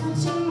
touching